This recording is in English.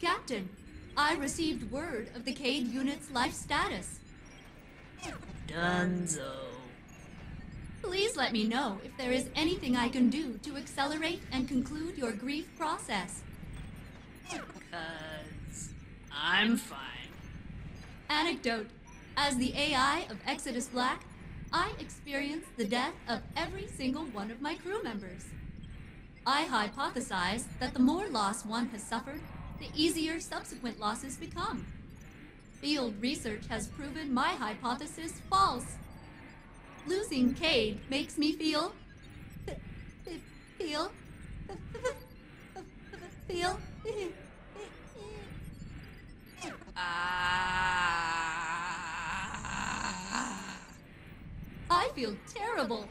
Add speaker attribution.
Speaker 1: Captain, I received word of the Cayde unit's life status.
Speaker 2: Dunzo.
Speaker 1: Please let me know if there is anything I can do to accelerate and conclude your grief process.
Speaker 2: Cuz... I'm fine.
Speaker 1: Anecdote. As the AI of Exodus Black, I experienced the death of every single one of my crew members. I hypothesize that the more loss one has suffered, the easier subsequent losses become. Field research has proven my hypothesis false. Losing Cayde makes me feel. feel. feel. I feel terrible.